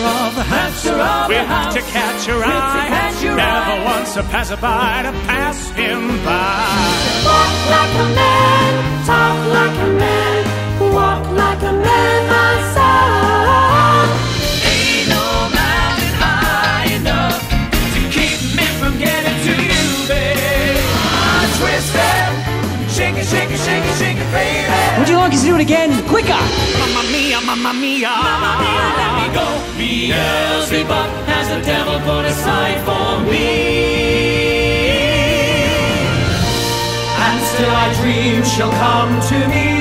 quick to catch your eye, catch your never eye. once a passerby to pass him by. Walk like a man, talk like a man, walk like a man, my son. Ain't no mountain high enough to keep me from getting to you, babe. Twist it, shake it, shake it, shake it, shake it, baby. Would you like us to do it again? Quicker! Mamma mia, mamma mia. Mamma mia, the devil put aside for me. And still I dream she'll come to me.